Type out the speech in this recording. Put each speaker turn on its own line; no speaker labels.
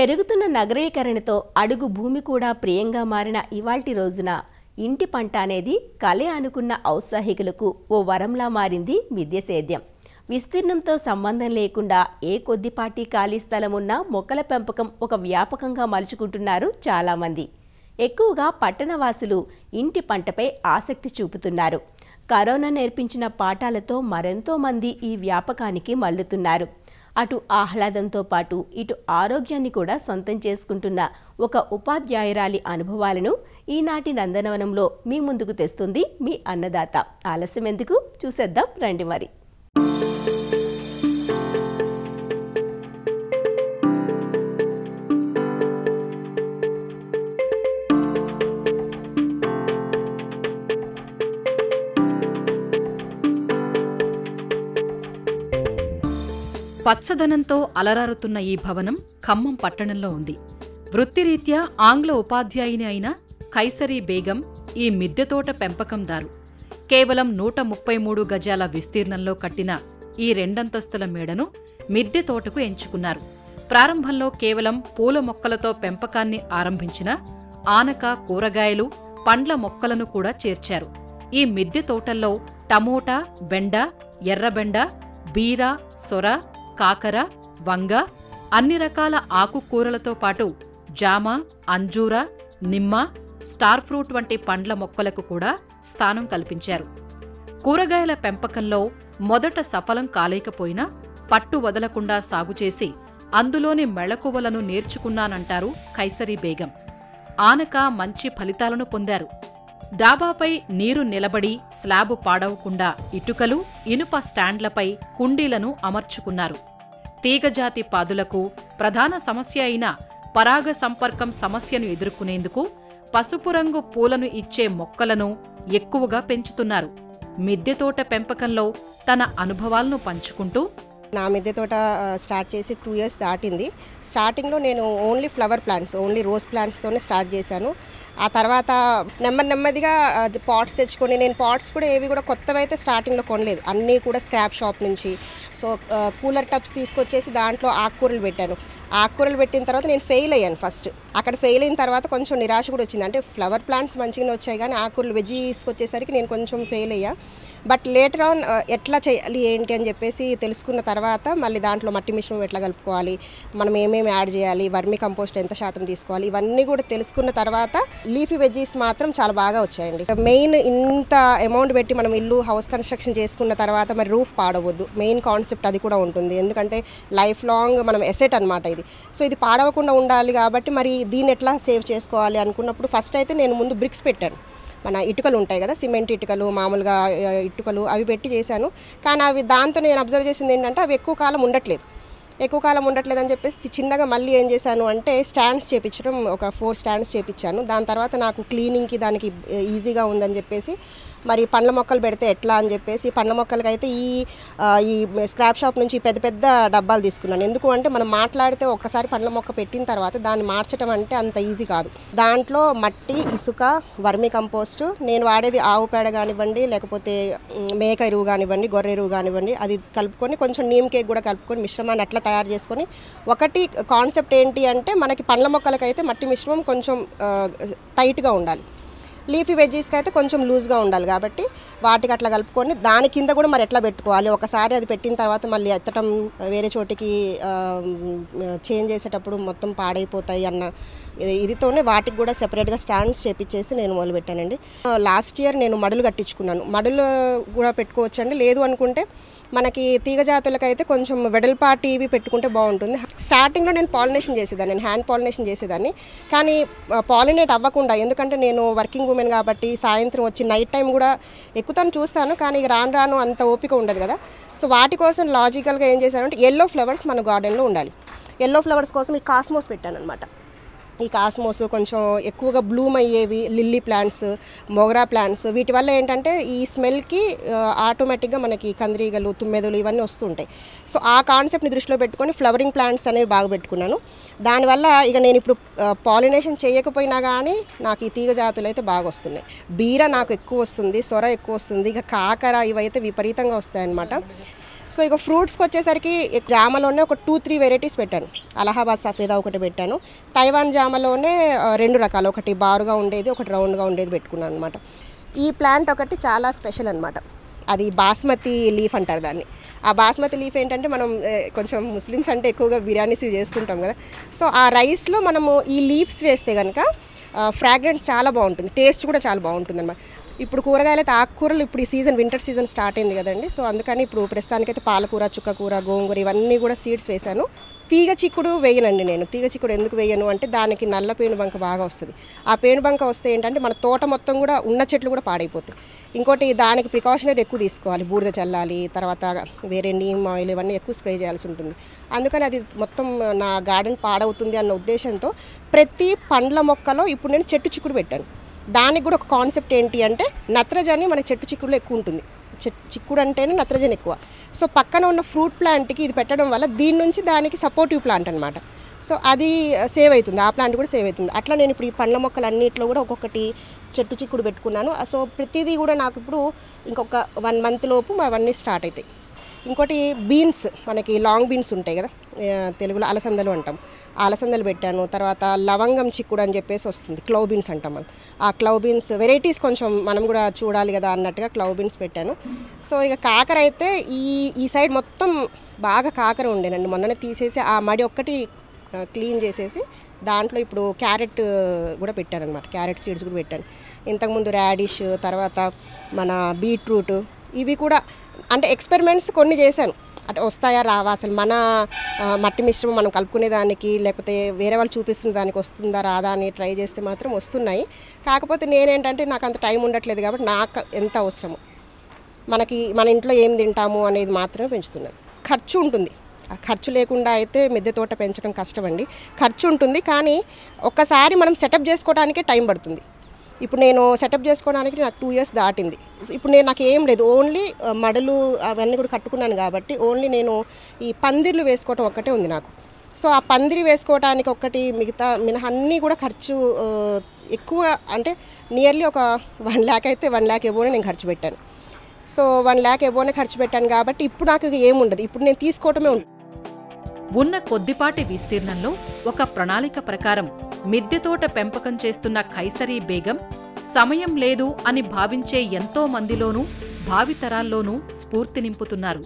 పెరుగుతున్న నగరీకరణతో అడుగు భూమి కూడా ప్రియంగా మారిన ఇవాల్టి రోజున ఇంటి పంట అనేది కలే అనుకున్న ఔత్సాహికులకు ఓ వరంలా మారింది మిద్య సేద్యం విస్తీర్ణంతో సంబంధం లేకుండా ఏ కొద్దిపాటి ఖాళీ స్థలం ఉన్నా మొక్కల పెంపకం ఒక వ్యాపకంగా మలుచుకుంటున్నారు చాలామంది. ఎక్కువగా పట్టణవాసులు ఇంటి పంటపై ఆసక్తి చూపుతున్నారు. కరోనా నేర్పించిన పాఠాలతో మరెంతో మంది ఈ వ్యాపకానికి మల్లుతున్నారు అటు ఆహ్లాదంతో పాటు ఇటు ఆరోగ్యాన్ని కూడా సొంతం చేసుకుంటున్న ఒక ఉపాధ్యాయురాలి అనుభవాలను ఈనాటి నందనవనంలో మీ ముందుకు తెస్తుంది మీ అన్నదాత. ఆలస్యం ఎందుకు చూసేద్దాం. రండి మరి.
పచ్చదనంతో అలరారుతున్న ఈ భవనం ఖమ్మం పట్టణంలో ఉంది. వృత్తిరీత్యా ఆంగ్ల ఉపాధ్యాయుని అయిన కైసరీ బేగం ఈ మిద్దెతోట పెంపకందారు కేవలం నూట ముప్పై మూడు గజాల విస్తీర్ణంలో కట్టిన ఈ రెండంతస్తుల మేడను మిద్దె తోటకు ఎంచుకున్నారు. ప్రారంభంలో కేవలం పూల మొక్కలతో పెంపకాన్ని ఆరంభించిన ఆనక కూరగాయలు పండ్ల మొక్కలను కూడా చేర్చారు. ఈ మిద్దె తోటల్లో టమోటా బెండ ఎర్రబెండ బీర సొర కాకర వంగ అన్ని రకాల ఆకుకూరలతో పాటు జామ అంజూర నిమ్మ స్టార్ ఫ్రూట్ వంటి పండ్ల మొక్కలకు కూడా స్థానం కల్పించారు. కూరగాయల పెంపకంలో మొదట సఫలం కాలేకపోయినా పట్టు వదలకుండా సాగు చేసి అందులోని మెళకువలను నేర్చుకున్నానంటారు కైసరీ బేగం. ఆనక మంచి ఫలితాలను పొందారు. డాబాపై నీరు నిలబడి స్లాబు పాడవకుండా ఇటుకలు ఇనుప స్టాండ్లపై కుండీలను అమర్చుకున్నారు. తీగజాతి పాదులకు ప్రధాన సమస్య అయిన పరాగ సంపర్కం సమస్యను ఎదుర్కొనేందుకు పసుపు రంగు పూలను ఇచ్చే మొక్కలను ఎక్కువగా పెంచుతున్నారు. మిద్దెతోట పెంపకంలో తన అనుభవాలను పంచుకుంటూ
నా మిద్దె తోట స్టార్ట్ చేసి టూ ఇయర్స్ దాటింది. స్టార్టింగ్లో నేను only flower plants only rose ప్లాంట్స్తోనే start చేశాను. ఆ తర్వాత నెమ్మది నెమ్మదిగా పాట్స్ తెచ్చుకొని నేను పాట్స్ కూడా ఏవి కూడా కొత్తవి అయితే స్టార్టింగ్లో కొనలేదు. అన్నీ కూడా స్క్రాప్ షాప్ నుంచి. సో కూలర్ టబ్స్ తీసుకొచ్చేసి దాంట్లో ఆకుకూరలు పెట్టాను. ఆకుకూరలు పెట్టిన తర్వాత నేను ఫెయిల్ అయ్యాను ఫస్ట్. అక్కడ ఫెయిల్ అయిన తర్వాత కొంచెం నిరాశ కూడా వచ్చింది. అంటే ఫ్లవర్ ప్లాంట్స్ మంచిగానే వచ్చాయి కానీ ఆకుకూరలు వెజీస్ వచ్చేసరికి నేను కొంచెం ఫెయిల్ అయ్యా. బట్ లేటర్ ఆన్ ఎట్లా చేయాలి ఏంటి అని చెప్పేసి తెలుసుకున్న తర్వాత మళ్ళీ దాంట్లో మట్టి మిశ్రమం ఎట్లా కలుపుకోవాలి మనం ఏమేమి యాడ్ చేయాలి వర్మి కంపోస్ట్ ఎంత శాతం తీసుకోవాలి ఇవన్నీ కూడా తెలుసుకున్న తర్వాత లీఫీ వెజ్జీస్ మాత్రం చాలా బాగా వచ్చాయండి. మెయిన్ ఇంత అమౌంట్ పెట్టి మనం ఇల్లు హౌస్ కన్స్ట్రక్షన్ చేసుకున్న తర్వాత మరి రూఫ్ పాడవద్దు. మెయిన్ కాన్సెప్ట్ అది కూడా ఉంటుంది. ఎందుకంటే లైఫ్ లాంగ్ మనం ఎసెట్ అనమాట ఇది. సో ఇది పాడవకుండా ఉండాలి కాబట్టి మరి దీన్ని ఎట్లా సేవ్ చేసుకోవాలి అనుకున్నప్పుడు ఫస్ట్ అయితే నేను ముందు బ్రిక్స్ పెట్టాను. మన ఇటుకలు ఉంటాయి కదా సిమెంట్ ఇటుకలు మామూలుగా ఇటుకలు అవి పెట్టి చేశాను. కానీ అవి దాంతో నేను అబ్జర్వ్ చేసింది ఏంటంటే అవి ఎక్కువ కాలం ఉండట్లేదు. ఎక్కువ కాలం ఉండట్లేదని చెప్పేసి చిన్నగా మళ్ళీ ఏం చేశాను అంటే స్టాండ్స్ చేపించడం ఒక ఫోర్ స్టాండ్స్ చేపించాను. దాని తర్వాత నాకు క్లీనింగ్కి దానికి ఈజీగా ఉందని చెప్పేసి మరి పండ్ల మొక్కలు పెడితే ఎట్లా అని చెప్పేసి పండ్ల మొక్కలకి అయితే ఈ ఈ స్క్రాప్ షాప్ నుంచి పెద్ద పెద్ద డబ్బాలు తీసుకున్నాను. ఎందుకు అంటే మనం మాట్లాడితే ఒక్కసారి పండ్ల మొక్క పెట్టిన తర్వాత దాన్ని మార్చడం అంటే అంత ఈజీ కాదు. దాంట్లో మట్టి ఇసుక వర్మి కంపోస్ట్ నేను వాడేది ఆవు పేడ కానివ్వండి లేకపోతే మేక ఎరువు కానివ్వండి గొర్రె ఎరువు కానివ్వండి అది కలుపుకొని కొంచెం నీమ్ కేక్ కూడా కలుపుకొని మిశ్రమాన్ని అట్లా తయారు చేసుకొని ఒకటి కాన్సెప్ట్ ఏంటి అంటే మనకి పండ్ల మొక్కలకైతే మట్టి మిశ్రమం కొంచెం టైట్గా ఉండాలి. లీఫీ వెజ్జీస్కి అయితే కొంచెం లూజ్గా ఉండాలి కాబట్టి వాటికి అట్లా కలుపుకొని దాని కింద కూడా మరి ఎట్లా పెట్టుకోవాలి? ఒకసారి అది పెట్టిన తర్వాత మళ్ళీ ఎత్తటం వేరే చోటికి చేంజ్ చేసేటప్పుడు మొత్తం పాడైపోతాయి అన్న ఇదితోనే వాటికి కూడా సెపరేట్గా స్టాండ్స్ చేపించేసి నేను మొదలుపెట్టానండి. లాస్ట్ ఇయర్ నేను మడులు కట్టించుకున్నాను. మడులు కూడా పెట్టుకోవచ్చండి. లేదు అనుకుంటే మనకి తీగ జాతులకైతే కొంచెం వెడల్పాటి ఇవి పెట్టుకుంటే బాగుంటుంది. స్టార్టింగ్లో నేను పాలినేషన్ చేసేదాన్ని నేను హ్యాండ్ పాలినేషన్ చేసేదాన్ని. కానీ పాలినేట్ అవ్వకుండా ఎందుకంటే నేను వర్కింగ్ ఉమెన్ కాబట్టి సాయంత్రం వచ్చి నైట్ టైం కూడా ఎక్కుతాను చూస్తాను కానీ రాను రాను అంత ఓపిక ఉండదు కదా. సో వాటి కోసం లాజికల్గా ఏం చేశానంటే ఎల్లో ఫ్లవర్స్ మన గార్డెన్లో ఉండాలి. ఎల్లో ఫ్లవర్స్ కోసం ఈ కాస్మోస్ పెట్టాను అనమాట ఈ కాస్మోస్ కొంచెం ఎక్కువగా బ్లూమ్ అయ్యేవి లిల్లీ ప్లాంట్స్ మొగరా ప్లాంట్స్ వీటి వల్ల ఏంటంటే ఈ స్మెల్కి ఆటోమేటిక్గా మనకి కందిరీగలు తుమ్మెదలు ఇవన్నీ వస్తుంటాయి. సో ఆ కాన్సెప్ట్ని దృష్టిలో పెట్టుకొని ఫ్లవరింగ్ ప్లాంట్స్ అనేవి బాగా పెట్టుకున్నాను. దానివల్ల ఇక నేను ఇప్పుడు పాలినేషన్ చేయకపోయినా కానీ నాకు ఈ తీగ జాతులు అయితే బాగా వస్తున్నాయి. బీర నాకు ఎక్కువ వస్తుంది సొర ఎక్కువ వస్తుంది ఇక కాకర ఇవైతే విపరీతంగా వస్తాయన్నమాట. సో ఇక ఫ్రూట్స్కి వచ్చేసరికి జామలోనే ఒక టూ త్రీ వెరైటీస్ పెట్టాను. అలహాబాద్ సఫేదా ఒకటి పెట్టాను. తైవాన్ జామలోనే రెండు రకాలు. ఒకటి బారుగా ఉండేది ఒకటి రౌండ్గా ఉండేది పెట్టుకున్నాను అనమాట ఈ ప్లాంట్ ఒకటి చాలా స్పెషల్ అనమాట అది బాస్మతి లీఫ్ అంటారు దాన్ని. ఆ బాస్మతి లీఫ్ ఏంటంటే మనం కొంచెం ముస్లిమ్స్ అంటే ఎక్కువగా బిర్యానీస్ చేస్తుంటాం కదా. సో ఆ రైస్లో మనము ఈ లీవ్స్ వేస్తే కనుక ఫ్రాగ్రెన్స్ చాలా బాగుంటుంది. టేస్ట్ కూడా చాలా బాగుంటుంది అనమాట ఇప్పుడు కూరగాయలు అయితే ఆకుకూరలు ఇప్పుడు ఈ సీజన్ వింటర్ సీజన్ స్టార్ట్ అయింది కదండి. సో అందుకని ఇప్పుడు ప్రస్తుతానికైతే పాలకూర చుక్కకూర గోంగూర ఇవన్నీ కూడా సీడ్స్ వేశాను. తీగ చిక్కుడు వేయనండి నేను. తీగ చిక్కుడు ఎందుకు వేయను అంటే దానికి నల్ల పేనుబంక బాగా వస్తుంది. ఆ పేనుబంక వస్తే ఏంటంటే మన తోట మొత్తం కూడా ఉన్న చెట్లు కూడా పాడైపోతాయి. ఇంకోటి దానికి ప్రికాషనరీ ఎక్కువ తీసుకోవాలి. బూడిద చల్లాలి తర్వాత వేరే నీమ్ ఆయిల్ ఇవన్నీ ఎక్కువ స్ప్రే చేయాల్సి ఉంటుంది. అందుకని అది మొత్తం నా గార్డెన్ పాడవుతుంది అన్న ఉద్దేశంతో ప్రతి పండ్ల మొక్కలో ఇప్పుడు నేను చెట్టు చిక్కుడు పెట్టాను. దానికి కూడా ఒక కాన్సెప్ట్ ఏంటి అంటే నత్రజని మన చెట్టు చిక్కుడులో ఎక్కువ ఉంటుంది. చిక్కుడు అంటేనే నత్రజని ఎక్కువ. సో పక్కన ఉన్న ఫ్రూట్ ప్లాంట్కి ఇది పెట్టడం వల్ల దీని నుంచి దానికి సపోర్టివ్ ప్లాంట్ అనమాట సో అది సేవ్ అవుతుంది. ఆ ప్లాంట్ కూడా సేవ్ అవుతుంది. అట్లా నేను ఇప్పుడు ఈ పండ్ల మొక్కలు అన్నింటిలో కూడా ఒక్కొక్కటి చెట్టు చిక్కుడు పెట్టుకున్నాను. సో ప్రతిదీ కూడా నాకు ఇప్పుడు ఇంకొక వన్ మంత్ లోపు అవన్నీ స్టార్ట్ అవుతాయి ఇంకోటి బీన్స్ మనకి లాంగ్ బీన్స్ ఉంటాయి కదా తెలుగులో అలసందలు అంటాం. ఆ అలసందలు పెట్టాను తర్వాత లవంగం చిక్కుడు అని చెప్పేసి వస్తుంది క్లౌ బీన్స్ అంటాం మనం. ఆ క్లౌ బీన్స్ వెరైటీస్ కొంచెం మనం కూడా చూడాలి కదా అన్నట్టుగా క్లౌ బీన్స్ పెట్టాను. సో ఇక కాకర అయితే ఈ ఈ సైడ్ మొత్తం బాగా కాకర ఉండేనండి. మొన్ననే తీసేసి ఆ మడి ఒక్కటి క్లీన్ చేసేసి దాంట్లో ఇప్పుడు క్యారెట్ కూడా పెట్టాను అనమాట క్యారెట్ సీడ్స్ కూడా పెట్టాను. ఇంతకుముందు రాడిష్ తర్వాత మన బీట్రూట్ ఇవి కూడా అంటే ఎక్స్పెరిమెంట్స్ కొన్ని చేశాను. అంటే వస్తాయా రావా? అసలు మన మట్టి మిశ్రమం మనం కలుపుకునే దానికి లేకపోతే వేరే వాళ్ళు చూపిస్తున్న దానికి వస్తుందా రాదా అని ట్రై చేస్తే మాత్రం వస్తున్నాయి. కాకపోతే నేనేంటంటే నాకు అంత టైం ఉండట్లేదు కాబట్టి నాకు ఎంత అవసరము. మనకి మన ఇంట్లో ఏం తింటాము అనేది మాత్రమే పెంచుతున్నాను. ఖర్చు ఉంటుంది. ఆ ఖర్చు లేకుండా అయితే మిద్దె తోట పెంచడం కష్టమండి ఖర్చు ఉంటుంది కానీ ఒక్కసారి మనం సెటప్ చేసుకోవడానికే టైం పడుతుంది. ఇప్పుడు నేను సెటప్ చేసుకోవడానికి నాకు టూ ఇయర్స్ దాటింది. ఇప్పుడు నేను నాకు ఏం లేదు. ఓన్లీ uh, మడలు అవన్నీ కూడా కట్టుకున్నాను కాబట్టి ఓన్లీ నేను ఈ పందిర్లు వేసుకోవటం ఒక్కటే ఉంది నాకు. సో ఆ పందిరి వేసుకోవడానికి ఒక్కటి మిగతా మినహా అన్నీ కూడా ఖర్చు uh, ఎక్కువ అంటే నియర్లీ ఒక వన్ ల్యాక్ అయితే వన్ ల్యాక్ ఎబోనే నేను ఖర్చు పెట్టాను. సో వన్ ల్యాక్ ఎబోనే ఖర్చు పెట్టాను కాబట్టి ఇప్పుడు నాకు ఏముండదు. ఇప్పుడు నేను తీసుకోవటమే ఉంటుంది
ఉన్న కొద్దిపాటి విస్తీర్ణంలో ఒక ప్రణాళిక ప్రకారం మిద్దె తోట పెంపకం చేస్తున్న ఖైసరీ బేగం సమయం లేదు అని భావించే ఎంతో మందిలోనూ భావితరాల్లోనూ స్ఫూర్తి నింపుతున్నారు.